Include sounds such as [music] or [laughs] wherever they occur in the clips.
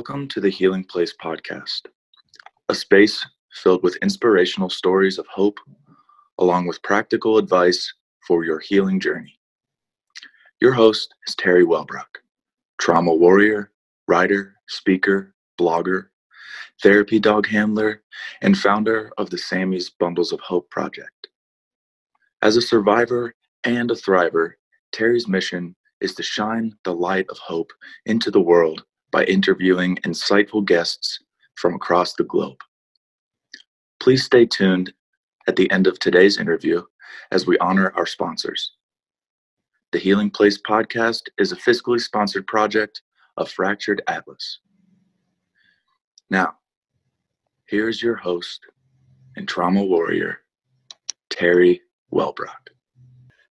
Welcome to the Healing Place podcast, a space filled with inspirational stories of hope, along with practical advice for your healing journey. Your host is Teri Wellbrock, trauma warrior, writer, speaker, blogger, therapy dog handler, and founder of the Sammy's Bundles of Hope project. As a survivor and a thriver, Teri's mission is to shine the light of hope into the world by interviewing insightful guests from across the globe. Please stay tuned at the end of today's interview as we honor our sponsors. The Healing Place podcast is a fiscally sponsored project of Fractured Atlas. Now, here's your host and trauma warrior, Teri Wellbrock.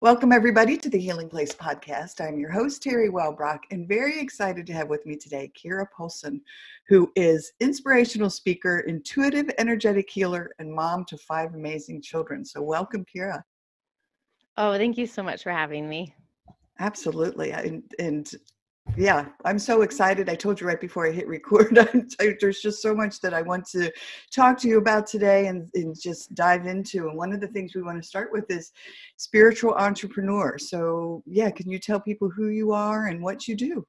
Welcome, everybody, to the Healing Place podcast. I'm your host, Teri Wellbrock, and very excited to have with me today Keira Poulsen, who is inspirational speaker, intuitive, energetic healer, and mom to five amazing children. So, welcome, Keira. Oh, thank you so much for having me. Absolutely. And, and yeah, I'm so excited. I told you right before I hit record, [laughs] there's just so much that I want to talk to you about today and, and just dive into. And one of the things we want to start with is spiritual entrepreneur. So, yeah, can you tell people who you are and what you do?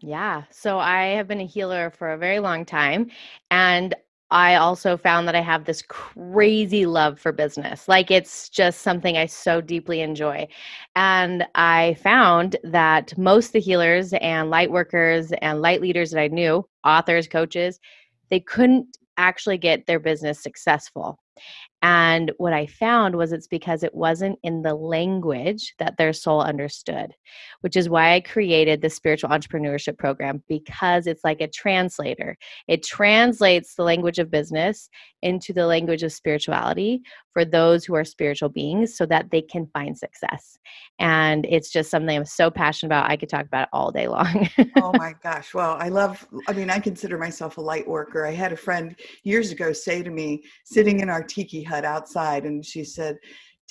Yeah. So I have been a healer for a very long time. And I also found that I have this crazy love for business. Like it's just something I so deeply enjoy. And I found that most the healers and light workers and light leaders that I knew, authors, coaches, they couldn't actually get their business successful. And what I found was it's because it wasn't in the language that their soul understood, which is why I created the spiritual entrepreneurship program because it's like a translator. It translates the language of business into the language of spirituality for those who are spiritual beings so that they can find success. And it's just something I'm so passionate about. I could talk about it all day long. oh my [laughs] gosh. Well, I love, I mean, I consider myself a light worker. I had a friend years ago say to me, sitting in our tiki hut outside and she said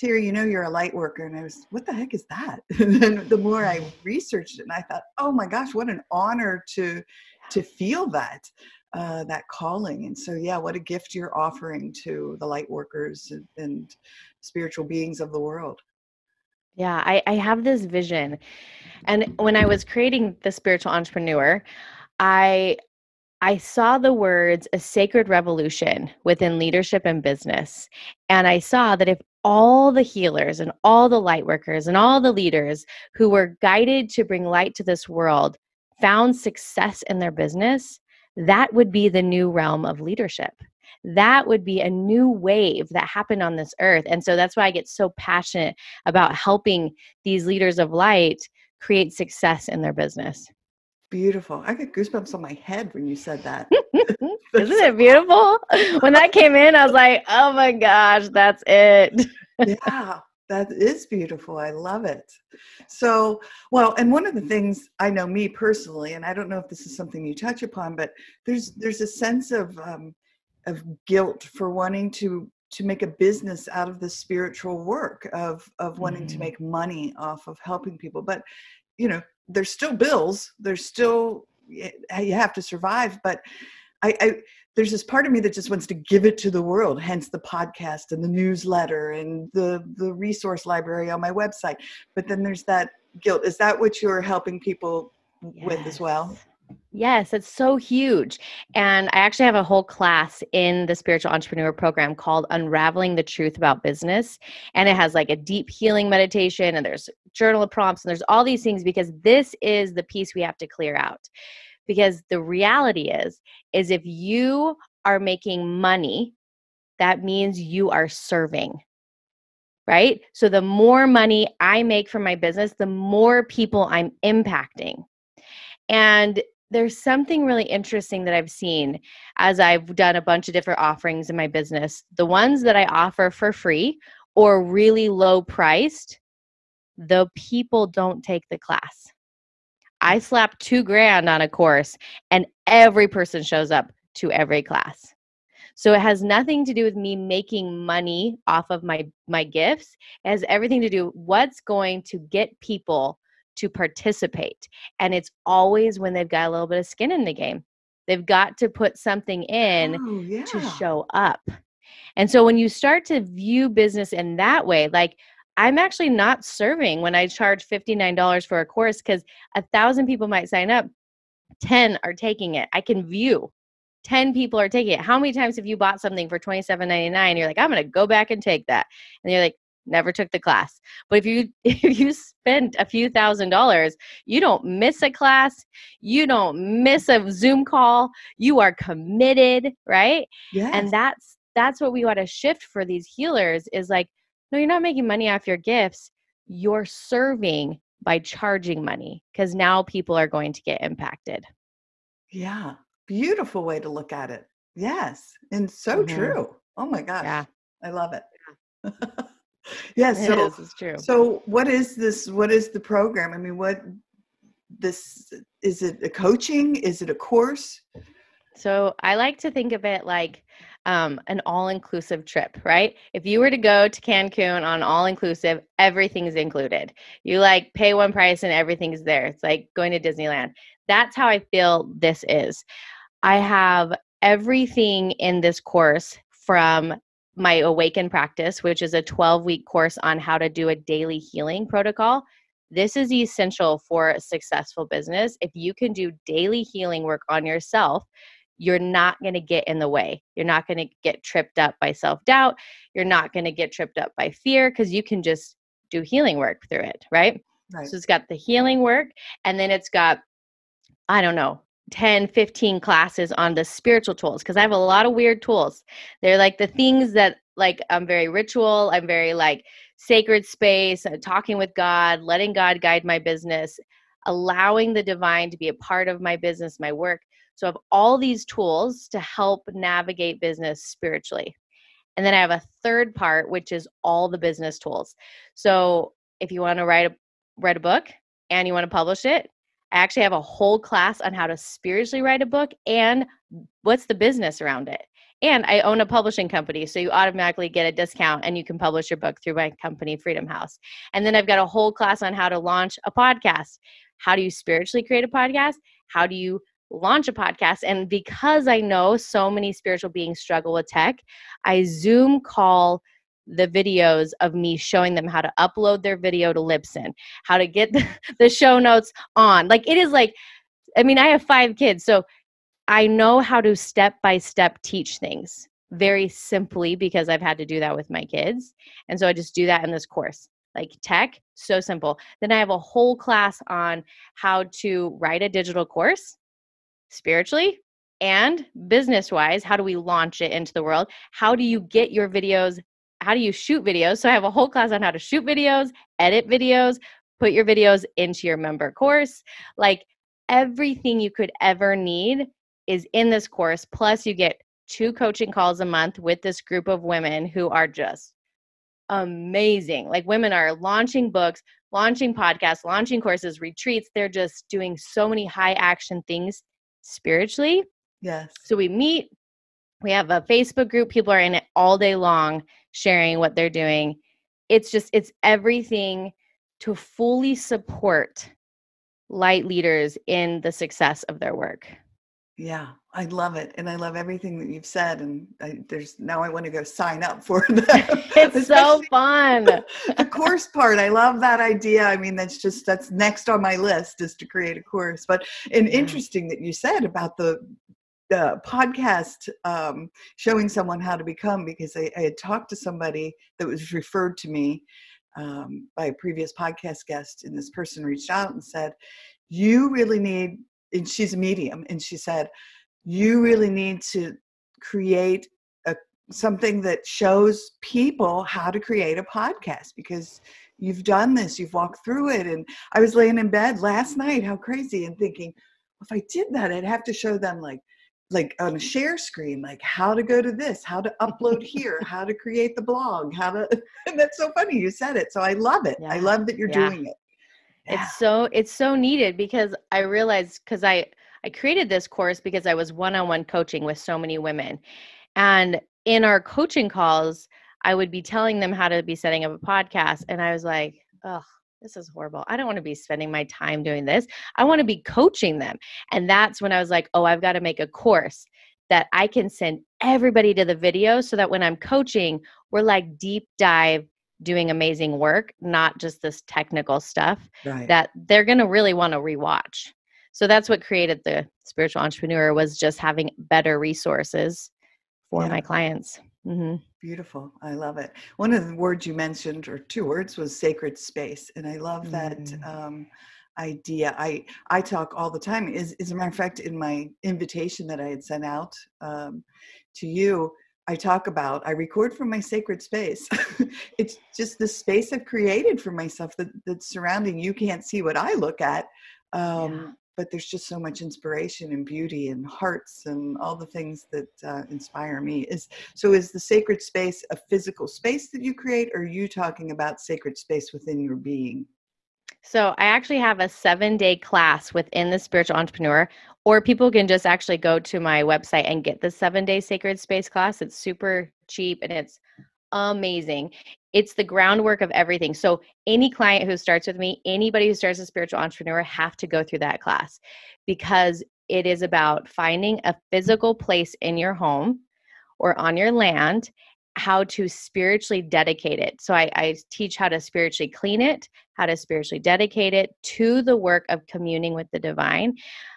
teri you know you're a light worker and i was what the heck is that [laughs] and then the more i [laughs] researched it and i thought oh my gosh what an honor to to feel that uh, that calling and so yeah what a gift you're offering to the light workers and, and spiritual beings of the world yeah I, I have this vision and when i was creating the spiritual entrepreneur i I saw the words a sacred revolution within leadership and business. And I saw that if all the healers and all the light workers and all the leaders who were guided to bring light to this world found success in their business, that would be the new realm of leadership. That would be a new wave that happened on this earth. And so that's why I get so passionate about helping these leaders of light create success in their business. Beautiful. I get goosebumps on my head when you said that. [laughs] [laughs] Isn't it beautiful? When that came in, I was like, oh my gosh, that's it. yeah, that is beautiful. I love it. So, well, and one of the things I know me personally, and I don't know if this is something you touch upon, but there's there's a sense of um, of guilt for wanting to to make a business out of the spiritual work of of wanting mm. to make money off of helping people but you know there's still bills there's still you have to survive but I, I, there's this part of me that just wants to give it to the world hence the podcast and the newsletter and the the resource library on my website but then there's that guilt is that what you're helping people yes. with as well Yes, it's so huge. And I actually have a whole class in the spiritual entrepreneur program called Unraveling the Truth About Business. And it has like a deep healing meditation, and there's journal of prompts, and there's all these things because this is the piece we have to clear out. Because the reality is, is if you are making money, that means you are serving right? So the more money I make from my business, the more people I'm impacting. And there's something really interesting that I've seen as I've done a bunch of different offerings in my business. The ones that I offer for free or really low priced, the people don't take the class. I slap two grand on a course and every person shows up to every class. So it has nothing to do with me making money off of my my gifts. It has everything to do what's going to get people to participate. And it's always when they've got a little bit of skin in the game. They've got to put something in oh, yeah. to show up. And so when you start to view business in that way, like I'm actually not serving when I charge $59 for a course because a thousand people might sign up, 10 are taking it. I can view 10 people are taking it. How many times have you bought something for $27.99? You're like, I'm going to go back and take that. And you're like, never took the class. But if you [laughs] if you spend a few thousand dollars, you don't miss a class, you don't miss a Zoom call, you are committed, right? Yes. And that's that's what we want to shift for these healers is like, no, you're not making money off your gifts. You're serving by charging money because now people are going to get impacted. yeah. Beautiful way to look at it. Yes. And so Mhm. true. Oh my gosh. Yeah. I love it. [laughs] yeah. It So is, it's true. So what is this? What is the program? I mean, what this is it a coaching? Is it a course? So I like to think of it like um, an all-inclusive trip, right? If you were to go to Cancun on all-inclusive, everything's included. You like pay one price and everything's there. It's like going to Disneyland. That's how I feel this is. I have everything in this course from my Awaken practice, which is a 12-week course on how to do a daily healing protocol. This is essential for a successful business. If you can do daily healing work on yourself, you're not going to get in the way. You're not going to get tripped up by self doubt. You're not going to get tripped up by fear because you can just do healing work through it, right? Right. So it's got the healing work and then it's got, I don't know, 10, 15 classes on the spiritual tools because I have a lot of weird tools. They're like the things that, like, I'm very ritual, I'm very like sacred space, uh, talking with God, letting God guide my business, allowing the divine to be a part of my business, my work. So I have all these tools to help navigate business spiritually. And then I have a third part, which is all the business tools. So if you want to write a write a book and you want to publish it, I actually have a whole class on how to spiritually write a book and what's the business around it. And I own a publishing company, so you automatically get a discount and you can publish your book through my company, Freedom House. And then I've got a whole class on how to launch a podcast. How do you spiritually create a podcast? How do you launch a podcast? And because I know so many spiritual beings struggle with tech, I Zoom call the videos of me showing them how to upload their video to Libsyn, how to get [laughs] the, show notes on. Like it is like, I mean, I have five kids, so I know how to step by step teach things very simply because I've had to do that with my kids. And so I just do that in this course. Like tech, so simple. Then I have a whole class on how to write a digital course spiritually and business wise. How do we launch it into the world? How do you get your videos? How do you shoot videos? So I have a whole class on how to shoot videos, edit videos, put your videos into your member course. Like everything you could ever need is in this course. Plus, you get two coaching calls a month with this group of women who are just amazing. Like, women are launching books, launching podcasts, launching courses, retreats. They're just doing so many high action things spiritually. Yes. So, we meet, we have a Facebook group, people are in it all day long sharing what they're doing. It's just, it's everything to fully support light leaders in the success of their work. Yeah, I love it, and I love everything that you've said. And I, there's now I want to go sign up for [laughs] that. [laughs] It's so fun. [laughs] the course part. I love that idea. I mean, that's just that's next on my list is to create a course. But and Yeah. interesting that you said about the the podcast um, showing someone how to become because I, I had talked to somebody that was referred to me um, by a previous podcast guest, and this person reached out and said, "You really need." And she's a medium, and she said, "You really need to create a something that shows people how to create a podcast because." You've done this, you've walked through it. And I was laying in bed last night, how crazy, and thinking, if I did that, I'd have to show them like like on a share screen, like how to go to this, how to [laughs] upload here, [laughs] how to create the blog, how to [laughs] and that's so funny you said it. So I love it. I love that you're Yeah. doing it. Yeah. It's so it's so needed because I realized because I I created this course because I was one-on-one coaching with so many women. And in our coaching calls, I would be telling them how to be setting up a podcast and I was like, oh this is horrible. I don't want to be spending my time doing this. I want to be coaching them. And that's when I was like, oh, I've got to make a course that I can send everybody to the video so that when I'm coaching, we're like deep dive doing amazing work, not just this technical stuff Right. that they're going to really want to rewatch. So that's what created the spiritual entrepreneur was just having better resources for Yeah. my clients. hmm Beautiful. I love it. One of the words you mentioned, or two words, was sacred space, and I love that Mm. um, idea. I I talk all the time. Is as a matter of fact, in my invitation that I had sent out um, to you, I talk about. I record from my sacred space. [laughs] it's just the space I've created for myself that that's surrounding. You can't see what I look at. Um, But there's just so much inspiration and beauty and hearts and all the things that uh, inspire me. Is so is the sacred space a physical space that you create, or are you talking about sacred space within your being? So I actually have a seven day class within the spiritual entrepreneur, or people can just actually go to my website and get the seven day sacred space class. It's super cheap and it's amazing. It's the groundwork of everything. So any client who starts with me, anybody who starts a spiritual entrepreneur have to go through that class because it is about finding a physical place in your home or on your land how to spiritually dedicate it. So I, I teach how to spiritually clean it, how to spiritually dedicate it to the work of communing with the divine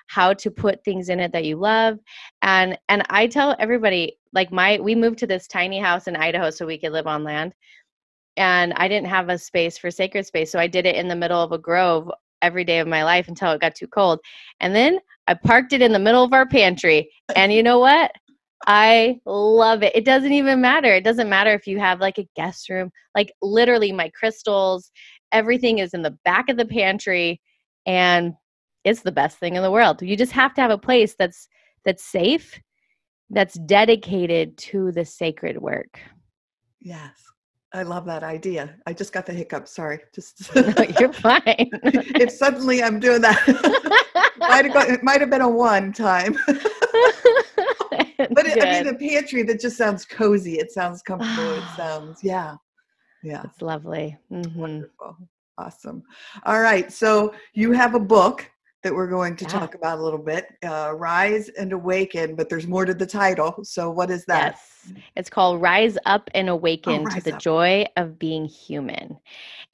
how to put things in it that you love. And and i tell everybody like my we moved to this tiny house in idaho so we could live on land. And i didn't have a space for sacred space so i did it in the middle of a grove every day of my life until it got too cold. And then i parked it in the middle of our pantry. And you know what I love it. It doesn't even matter. It doesn't matter if you have like a guest room. Like literally my crystals, everything is in the back of the pantry and it's the best thing in the world. You just have to have a place that's that's safe, that's dedicated to the sacred work. Yes, I love that idea. I just got the hiccup. Sorry, just [laughs] No, you're fine. if suddenly I'm doing that, [laughs] might have got, it might have been a one time. [laughs] But it, I mean, the pantry that just sounds cozy. It sounds comfortable. it [sighs] sounds yeah, yeah, it's lovely. Mhm. wonderful, awesome. All right, so you have a book that we're going to Yeah. talk about a little bit, uh, "Rise and Awaken." But there's more to the title. So what is that? Yes. It's called Rise Up and Awaken to the Up. Joy of Being Human.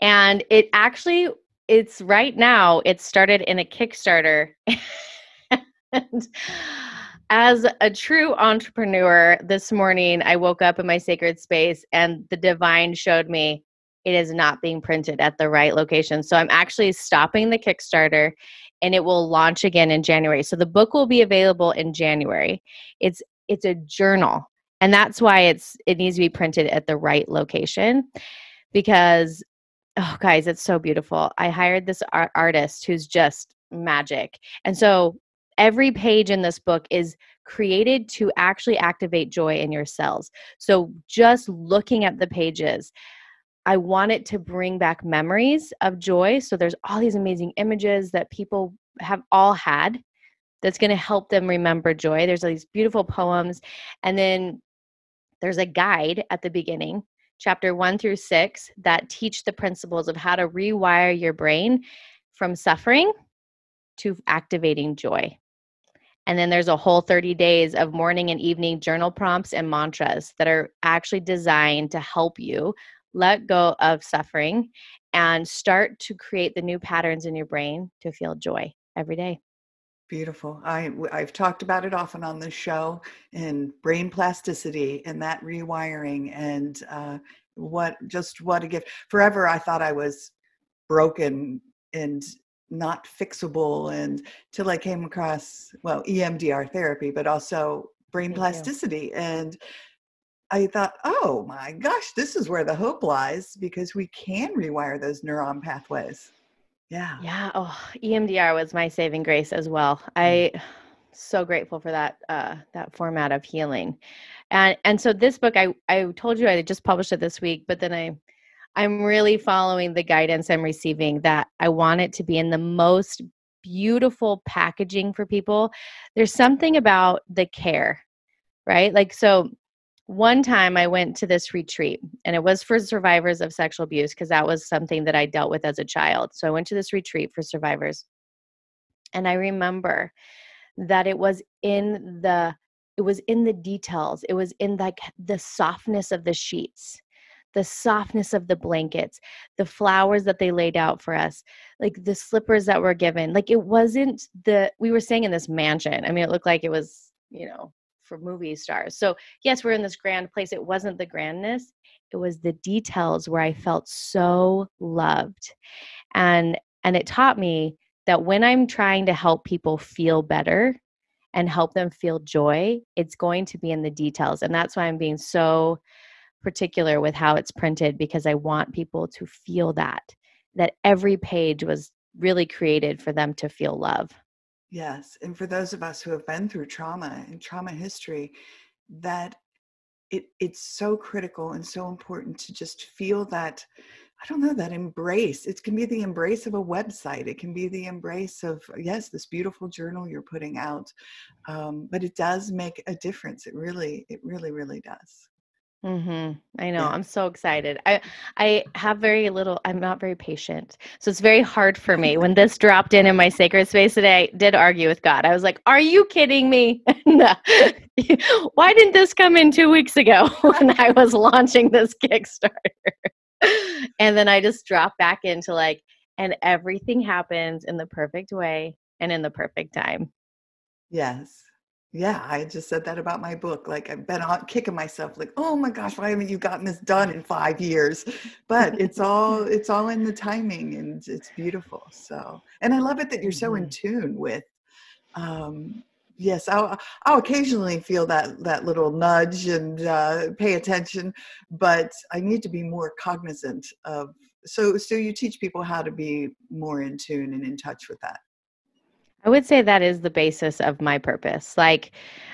And it actually it's right now it started in a Kickstarter. [laughs] and as a true entrepreneur, this morning I woke up in my sacred space and the divine showed me it is not being printed at the right location. So I'm actually stopping the Kickstarter and it will launch again in January. So the book will be available in January. It's it's a journal and that's why it's it needs to be printed at the right location because oh guys it's so beautiful i hired this art- artist who's just magic and so every page in this book is created to actually activate joy in your cells. So just looking at the pages i want it to bring back memories of joy. So there's all these amazing images that people have all had that's going to help them remember joy. There's all these beautiful poems and then there's a guide at the beginning, chapter one through six, that teach the principles of how to rewire your brain from suffering to activating joy. And then there's a whole 30 days of morning and evening journal prompts and mantras that are actually designed to help you let go of suffering and start to create the new patterns in your brain to feel joy every day. Beautiful. I, I've talked about it often on this show and brain plasticity and that rewiring and uh, what just what a gift. Forever, I thought I was broken and not fixable, and till I came across well EMDR therapy, but also brain plasticity and. I thought, oh my gosh, this is where the hope lies because we can rewire those neuron pathways. Yeah. Yeah. Oh, EMDR was my saving grace as well. I so grateful for that uh, that format of healing, and and so this book I I told you I just published it this week, but then I I'm really following the guidance I'm receiving that I want it to be in the most beautiful packaging for people. There's something about the care, right? Like so one time I went to this retreat and it was for survivors of sexual abuse because that was something that I dealt with as a child. So I went to this retreat for survivors. And I remember that it was in the it was in the details. It was in like the softness of the sheets, the softness of the blankets, the flowers that they laid out for us, like the slippers that were given. Like it wasn't the we were staying in this mansion. I mean, it looked like it was, you know, for movie stars. So, yes, we're in this grand place. It wasn't the grandness, it was the details where I felt so loved. And and it taught me that when I'm trying to help people feel better and help them feel joy, it's going to be in the details. And that's why I'm being so particular with how it's printed because I want people to feel that that every page was really created for them to feel love. Yes. And for those of us who have been through trauma and trauma history, that it it's so critical and so important to just feel that I don't know that embrace. It can be the embrace of a website. It can be the embrace of yes, this beautiful journal you're putting out. Um, but it does make a difference. It really, it really, really does. Mhm. I know. Yeah. I'm so excited. I I have very little I'm not very patient. So it's very hard for me when this dropped in in my sacred space today. I did argue with God. I was like, "Are you kidding me? [laughs] [laughs] Why didn't this come in 2 weeks ago [laughs] when I was launching this Kickstarter?" and then I just dropped back into like and everything happens in the perfect way and in the perfect time. Yes. Yeah, I just said that about my book. Like I've been on kicking myself, like, oh my gosh, why haven't you gotten this done in five years? But it's all [laughs] it's all in the timing and it's beautiful. So and I love it that you're so in mm-hmm. tune with um yes, I'll I'll occasionally feel that that little nudge and uh, pay attention, but I need to be more cognizant of so so you teach people how to be more in tune and in touch with that. I would say that is the basis of my purpose. Like,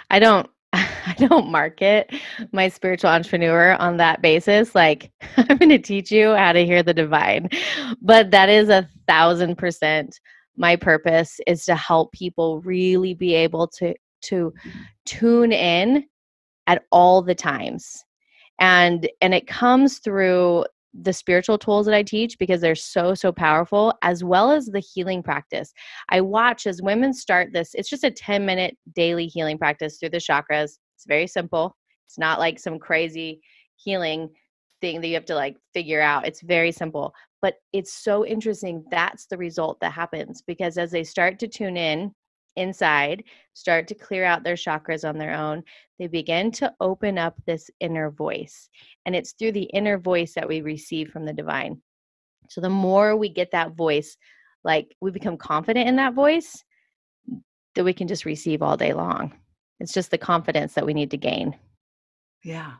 I don't. [laughs] I don't market my spiritual entrepreneur on that basis. Like, [laughs] I'm going to teach you how to hear the divine. But that is a thousand percent my purpose is to help people really be able to to tune in at all the times and and it comes through the spiritual tools that I teach because they're so, so powerful, as well as the healing practice. I watch as women start this, it's just a 10 minute daily healing practice through the chakras. It's very simple. It's not like some crazy healing thing that you have to like figure out. It's very simple. But it's so interesting. That's the result that happens because as they start to tune in inside, start to clear out their chakras on their own, they begin to open up this inner voice. And it's through the inner voice that we receive from the divine. So the more we get that voice, like we become confident in that voice, that we can just receive all day long. It's just the confidence that we need to gain. Yeah.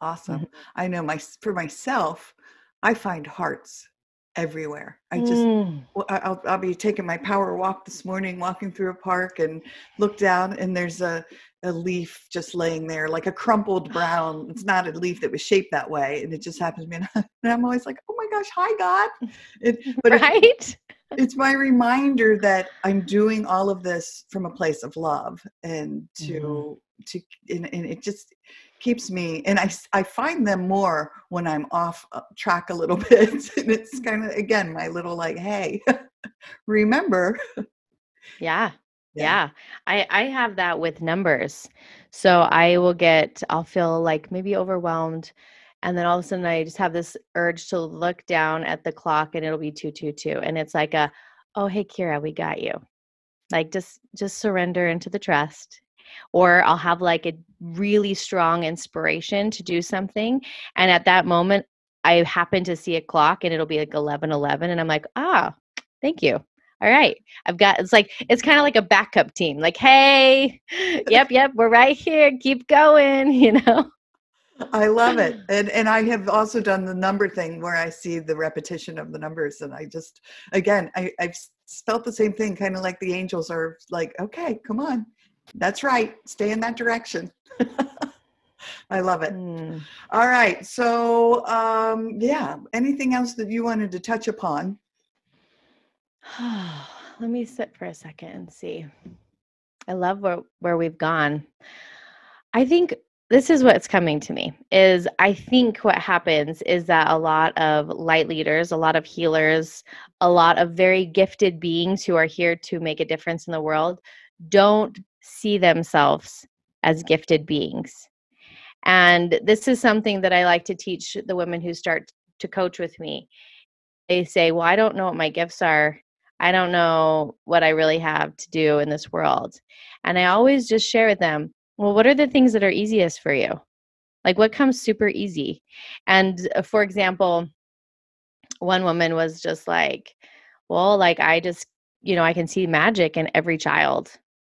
Awesome. Mm-hmm. I know my for myself, I find hearts everywhere. I just, mm. I'll, I'll be taking my power walk this morning, walking through a park and look down and there's a, a leaf just laying there, like a crumpled brown. It's not a leaf that was shaped that way. And it just happens to be, [laughs] and I'm always like, oh my gosh, hi God. [laughs] It, but right? It, it's my reminder that I'm doing all of this from a place of love and to, mm-hmm. to, and, and it just, keeps me and I, I find them more when i'm off uh, track a little [laughs] bit. And it's kind of again my little like hey [laughs] remember? Yeah, yeah. Yeah. I i have that with numbers. So i will get i'll feel like maybe overwhelmed and then all of a sudden i just have this urge to look down at the clock and it'll be 222 and it's like a oh hey keira we got you. Like just just surrender into the trust or I'll have like a really strong inspiration to do something. And at that moment, I happen to see a clock and it'll be like 11 11. And I'm like, ah, thank you. All right. I've got, it's like, it's kind of like a backup team. Like, hey, [gasps] yep, yep, we're right here. Keep going, [laughs] you know? I love it. [laughs] And and I have also done the number thing where I see the repetition of the numbers and I just again I, I've felt the same thing, kind of like the angels are like, okay, come on, that's right. Stay in that direction. [laughs] I love it. Mm. All right. So, um, yeah, anything else that you wanted to touch upon? [sighs] Let me sit for a second and see. I love where, where we've gone. I think this is what's coming to me is i think what happens is that a lot of light leaders a lot of healers a lot of very gifted beings who are here to make a difference in the world don't see themselves as gifted beings and this is something that i like to teach the women who start to coach with me they say well i don't know what my gifts are i don't know what i really have to do in this world and i always just share with them well, what are the things that are easiest for you? Like what comes super easy? And uh, for example, one woman was just like, well, like I just, you know, I can see magic in every child.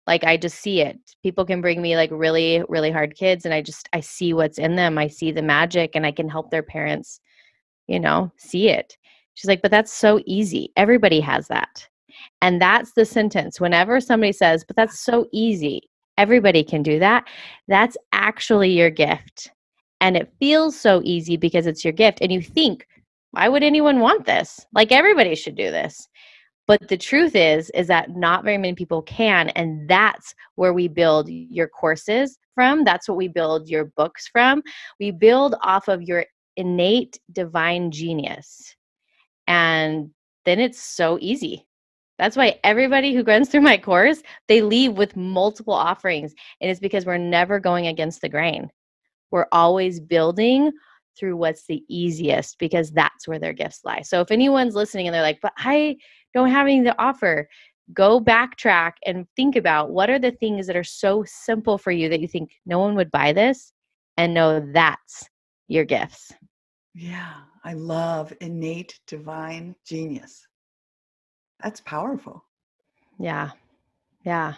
Like I just see it. People can bring me like really, really hard kids and I just, I see what's in them. I see the magic and I can help their parents, you know, see it. She's like, but that's so easy. Everybody has that. And that's the sentence. Whenever somebody says, but that's so easy, Everybody can do that. That's actually your gift. And it feels so easy because it's your gift. And you think, why would anyone want this? Like everybody should do this. But the truth is, is that not very many people can. And that's where we build your courses from. That's what we build your books from. We build off of your innate divine genius. And then it's so easy. That's why everybody who runs through my course, they leave with multiple offerings. And it's because we're never going against the grain. We're always building through what's the easiest because that's where their gifts lie. So if anyone's listening and they're like, but I don't have anything to offer, go backtrack and think about what are the things that are so simple for you that you think no one would buy this and know that's your gifts. Yeah, I love innate divine genius. That's powerful. Yeah. Yeah.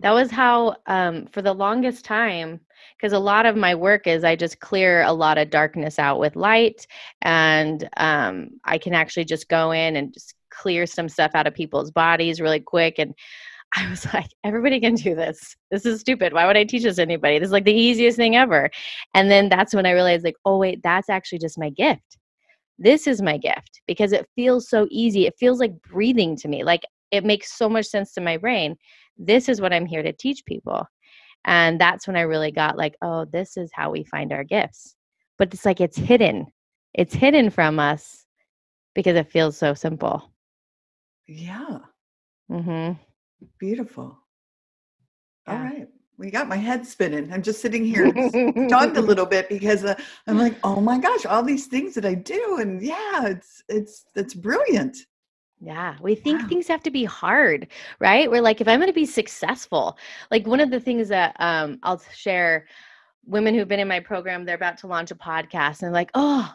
That was how, um, for the longest time, because a lot of my work is I just clear a lot of darkness out with light, and um, I can actually just go in and just clear some stuff out of people's bodies really quick. And [laughs] I was like, everybody can do this. This is stupid. Why would I teach this to anybody? This is like the easiest thing ever. And then that's when I realized, like, oh, wait, that's actually just my gift this is my gift because it feels so easy. It feels like breathing to me. Like it makes so much sense to my brain. This is what I'm here to teach people. And that's when I really got like, oh, this is how we find our gifts. But it's like it's hidden. It's hidden from us because it feels so simple. Yeah. Mm-hmm. Beautiful. All yeah. right we got my head spinning. I'm just sitting here stunned a little [laughs] bit because uh, I'm like, oh my gosh, all these things that I do, and yeah, it's it's it's brilliant. Yeah, we think wow. things have to be hard, right? We're like, if I'm going to be successful, like one of the things that um, I'll share, women who've been in my program, they're about to launch a podcast, and like, oh,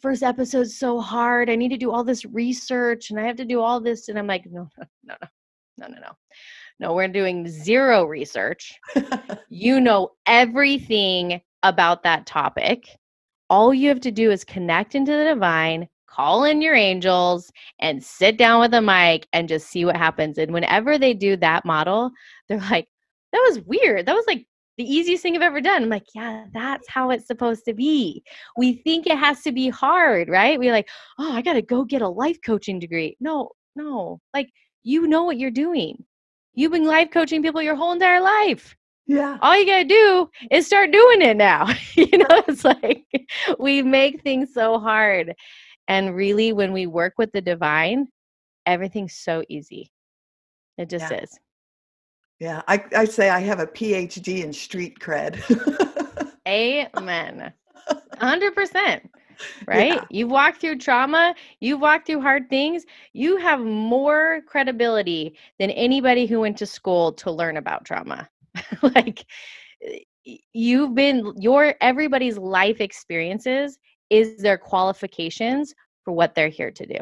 first episode's so hard. I need to do all this research, and I have to do all this, and I'm like, no, no, [laughs] no, no, no, no, no no, we're doing zero research. [laughs] you know everything about that topic. All you have to do is connect into the divine, call in your angels, and sit down with a mic and just see what happens. And whenever they do that model, they're like, that was weird. That was like the easiest thing I've ever done. I'm like, yeah, that's how it's supposed to be. We think it has to be hard, right? We're like, oh, I got to go get a life coaching degree. No, no. Like, you know what you're doing. You've been life coaching people your whole entire life. Yeah. All you got to do is start doing it now. [laughs] you know, [laughs] it's like we make things so hard. And really, when we work with the divine, everything's so easy. It just yeah. is. Yeah. I, I say I have a PhD in street cred. [laughs] Amen. [laughs] 100% right? Yeah. You've walked through trauma, you've walked through hard things, you have more credibility than anybody who went to school to learn about trauma. [laughs] like you've been your everybody's life experiences is their qualifications for what they're here to do.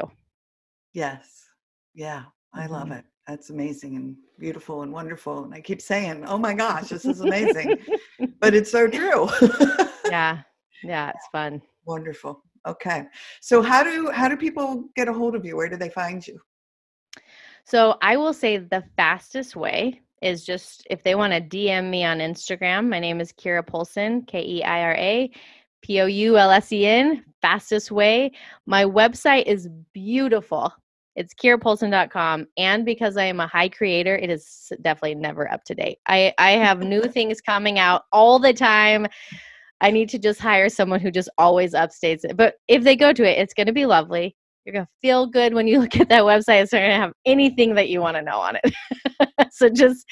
Yes. Yeah, I love mm-hmm. it. That's amazing and beautiful and wonderful. And I keep saying, oh my gosh, this is amazing. [laughs] but it's so true. [laughs] yeah. Yeah, it's fun. Wonderful. Okay. So how do how do people get a hold of you? Where do they find you? So I will say the fastest way is just if they want to DM me on Instagram. My name is Keira Poulsen, K E I R A P O U L S E N. Fastest way. My website is beautiful. It's keirapoulsen.com. And because I am a high creator, it is definitely never up to date. I, I have new [laughs] things coming out all the time. I need to just hire someone who just always updates it. But if they go to it, it's going to be lovely. You're going to feel good when you [laughs] look at that website. It's not going to have anything that you want to know on it. [laughs] so just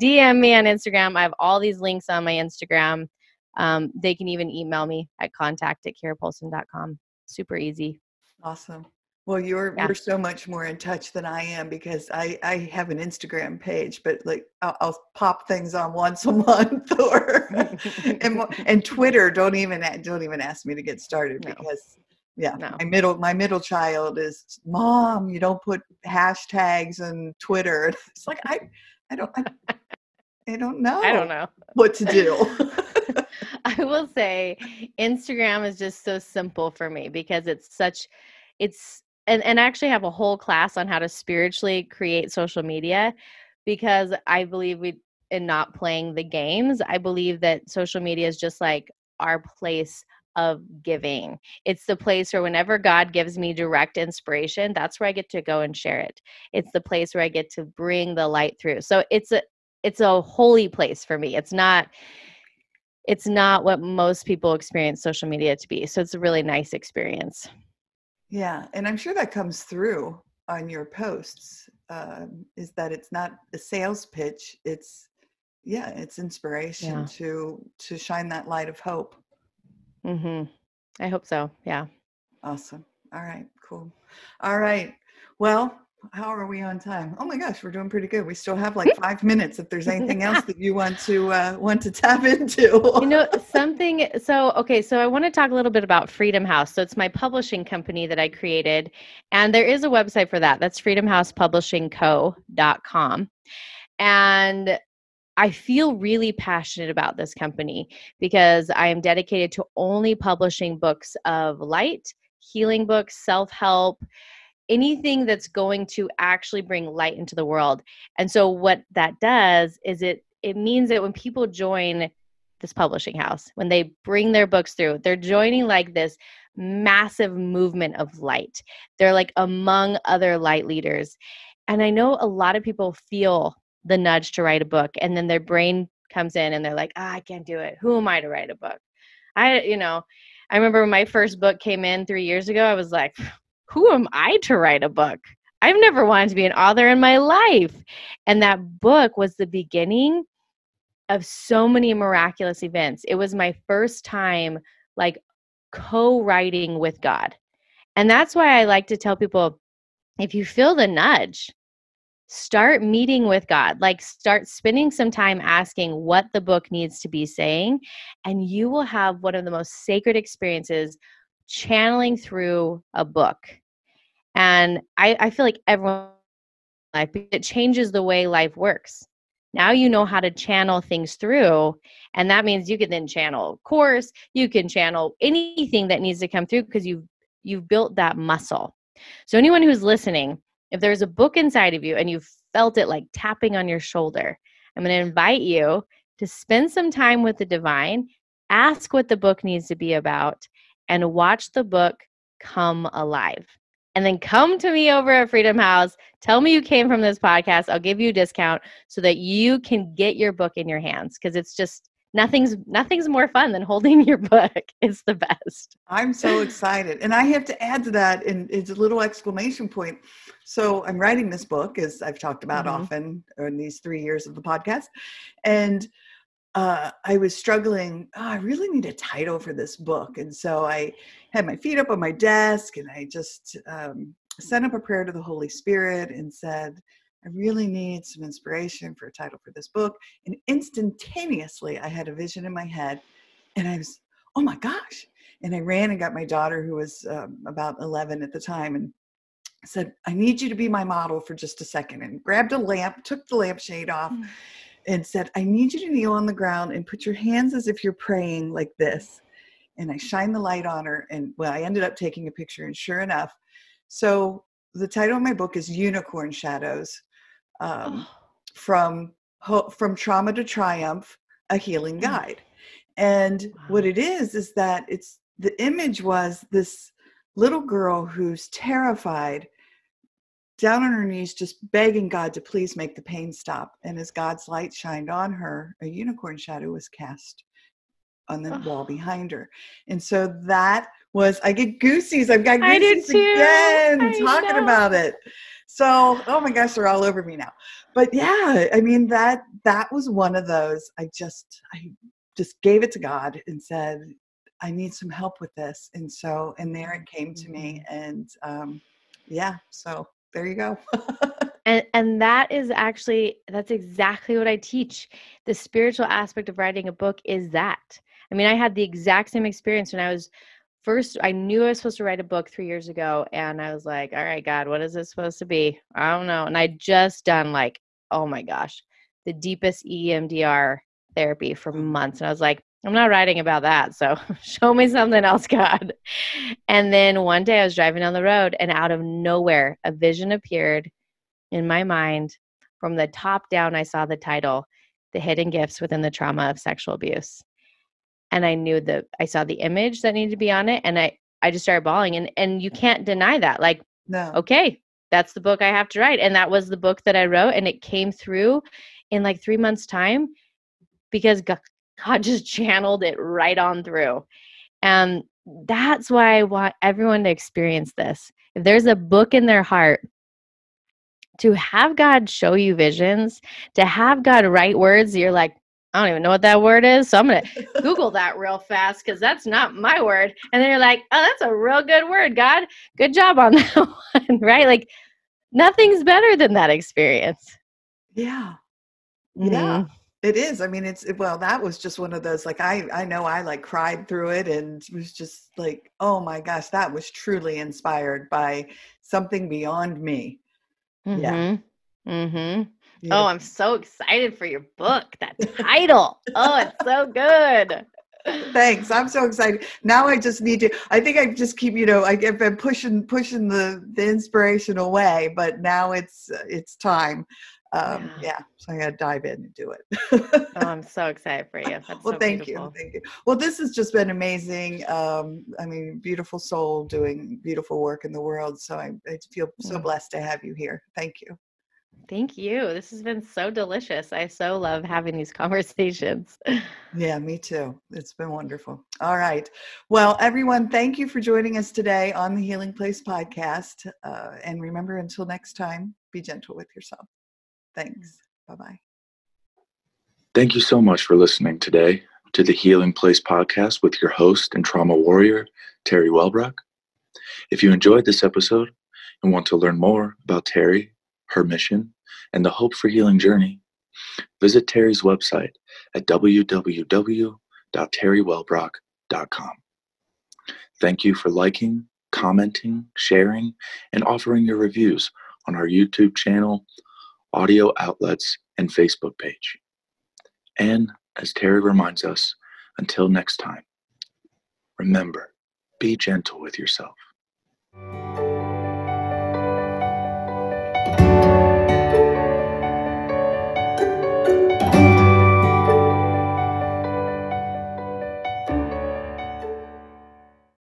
DM me on Instagram. I have all these links on my Instagram. Um, they can even email me at contact at keirapoulsen.com. Super easy. Awesome. Well, you're yeah. you're so much more in touch than I am because I I have an Instagram page, but like I'll, I'll pop things on once a [laughs] month or and [laughs] and Twitter. Don't even don't even ask me to get started no. because yeah, no. my middle my middle child is mom. You don't put hashtags on Twitter. [laughs] It's like I I don't I, I don't know. I don't know what to do. I will say Instagram is just so simple for me because it's such it's and and I actually have a whole class on how to spiritually create social media because I believe we in not playing the games. I believe that social media is just like our place of giving. It's the place where whenever God gives me direct inspiration, that's where I get to go and share it. It's the place where I get to bring the light through. So it's a it's a holy place for me. It's not it's not what most people experience social media to be. So it's a really nice experience. Yeah, and I'm sure that comes through on your posts. Uh, is that it's not a sales pitch? It's yeah, it's inspiration yeah. to to shine that light of hope. Mm-hmm. I hope so. Yeah. Awesome. All right. Cool. All right. Well, how are we on time? Oh my gosh, we're doing pretty good. We still have like five minutes. If there's anything else [laughs] that you want to uh, want to tap into, you know something. So okay, so I want to talk a little bit about Freedom House. So it's my publishing company that I created, and there is a website for that. That's freedomhousepublishingco.com, and I feel really passionate about this company because I am dedicated to only publishing books of light, healing books, self help anything that's going to actually bring light into the world. And so what that does is it it means that when people join this publishing house, when they bring their books through, they're joining like this massive movement of light. They're like among other light leaders. And I know a lot of people feel the nudge to write a book and then their brain comes in and they're like, oh, I can't do it. Who am I to write a book? I, you know, I remember when my first book came in three years ago, I was like, who am I to write a book? I've never wanted to be an author in my life. And that book was the beginning of so many miraculous events. It was my first time like co writing with God. And that's why I like to tell people if you feel the nudge, start meeting with God. Like, start spending some time asking what the book needs to be saying, and you will have one of the most sacred experiences channeling through a book. And I, I feel like everyone life it changes the way life works. Now you know how to channel things through, and that means you can then channel course, you can channel anything that needs to come through because you've you've built that muscle. So anyone who's listening, if there's a book inside of you and you've felt it like tapping on your shoulder, I'm going to invite you to spend some time with the divine, ask what the book needs to be about, and watch the book come alive. And then come to me over at Freedom House. Tell me you came from this podcast. I'll give you a discount so that you can get your book in your hands because it's just nothing's nothing's more fun than holding [laughs] your book. It's the best. I'm so excited. And I have to add to that and it's a little exclamation point. So I'm writing this book as I've talked about mm-hmm. often in these 3 years of the podcast. And uh, I was struggling. Oh, I really need a title for this book, and so I had my feet up on my desk, and I just um, sent up a prayer to the Holy Spirit and said, "I really need some inspiration for a title for this book." And instantaneously, I had a vision in my head, and I was, "Oh my gosh!" And I ran and got my daughter, who was um, about 11 at the time, and said, "I need you to be my model for just a second," and grabbed a lamp, took the lampshade off. Mm and said, I need you to kneel on the ground and put your hands as if you're praying like this. And I shined the light on her, and well, I ended up taking a picture, and sure enough, so the title of my book is Unicorn Shadows, um, oh. from from trauma to triumph, a healing mm. guide. And wow. what it is is that it's the image was this little girl who's terrified down on her knees, just begging God to please make the pain stop. And as God's light shined on her, a unicorn shadow was cast on the oh. wall behind her. And so that was, I get goosies. I've got goosies again I talking know. about it. So, oh my gosh, they're all over me now. But yeah, I mean that that was one of those. I just I just gave it to God and said, I need some help with this. And so, and there it came to me. Mm-hmm. And um, yeah, so there you go. [laughs] and and that is actually that's exactly what I teach. The spiritual aspect of writing a book is that. I mean, I had the exact same experience when I was first I knew I was supposed to write a book 3 years ago and I was like, "All right, God, what is this supposed to be?" I don't know. And I just done like, oh my gosh, the deepest EMDR therapy for months and I was like, I'm not writing about that. So [laughs] show me something else, God. And then one day I was driving down the road and out of nowhere, a vision appeared in my mind. From the top down, I saw the title, The Hidden Gifts Within the Trauma of Sexual Abuse. And I knew that I saw the image that needed to be on it. And I, I just started bawling. And, and you can't deny that. Like, no. okay, that's the book I have to write. And that was the book that I wrote. And it came through in like three months' time because God just channeled it right on through. And that's why I want everyone to experience this. If there's a book in their heart, to have God show you visions, to have God write words, you're like, I don't even know what that word is. So I'm going [laughs] to Google that real fast because that's not my word. And then you're like, oh, that's a real good word, God. Good job on [laughs] that one, right? Like, nothing's better than that experience. Yeah. Mm-hmm. It is. I mean, it's well. That was just one of those. Like I, I know I like cried through it, and was just like, oh my gosh, that was truly inspired by something beyond me. Mm-hmm. Yeah. Mm-hmm. Yeah. Oh, I'm so excited for your book. That title. oh, it's so good. Thanks. I'm so excited. Now I just need to. I think I just keep, you know, I, have been pushing pushing the the inspiration away, but now it's it's time um, yeah. yeah. so I got to dive in and do it. oh, I'm [laughs] so excited for you. That's well, so thank beautiful. you, thank you. Well, this has just been amazing. Um, I mean, beautiful soul doing beautiful work in the world. So I, I feel so blessed to have you here. Thank you. Thank you. This has been so delicious. I so love having these [laughs] conversations. Yeah, me too. It's been wonderful. All right. Well, everyone, thank you for joining us today on the Healing Place podcast. Uh, and remember, until next time, be gentle with yourself. Thanks. Bye bye. Thank you so much for listening today to the Healing Place podcast with your host and trauma warrior, Teri Wellbrock. If you enjoyed this episode and want to learn more about Teri, her mission, and the Hope for Healing journey, visit Teri's website at www.teriwellbrock.com. Thank you for liking, commenting, sharing, and offering your reviews on our YouTube channel audio outlets, and Facebook page. And as Teri reminds us, until next time, remember, be gentle with yourself.